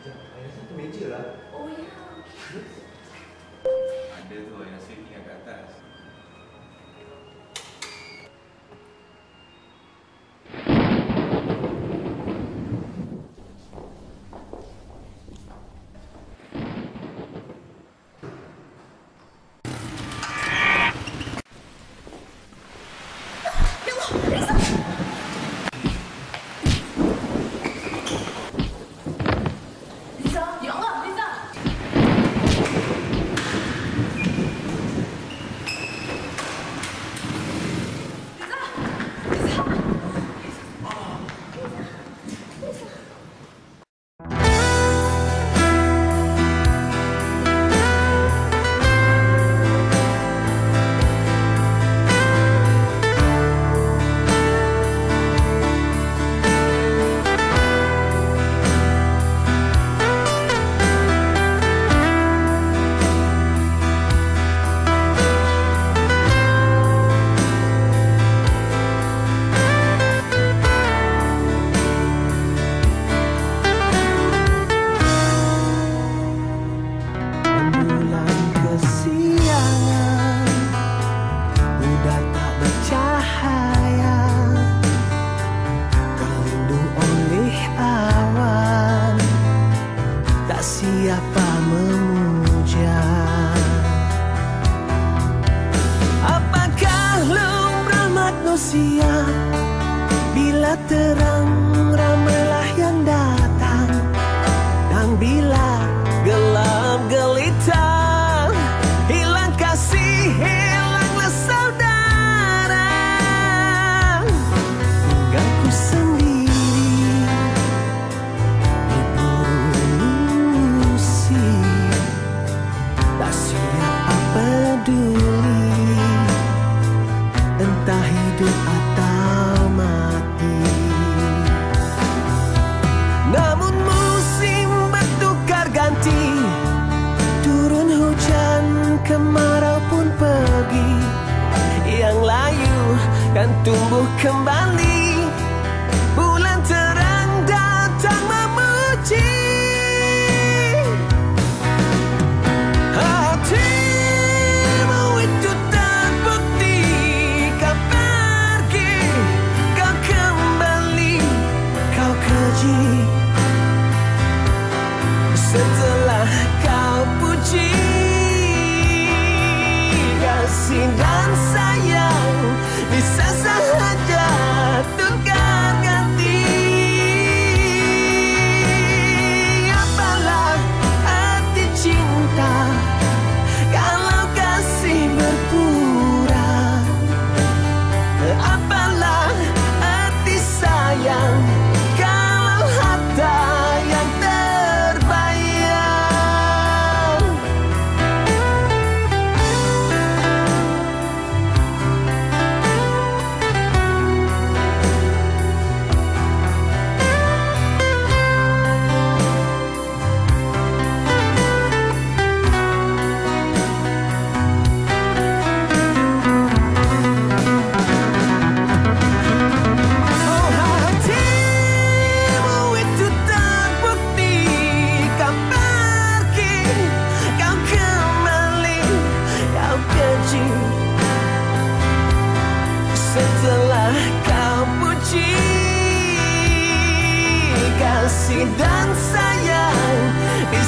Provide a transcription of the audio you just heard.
Satu meja lah. Oh ya. Ada tuh sweet tinggal ke atas. Bila terang ramailah yang datang. Dan bila gelap gelita tumbuh kembali Bulan datang memuji Setelah kau puji Kasih dan sayang bisa. kasih dan sayang di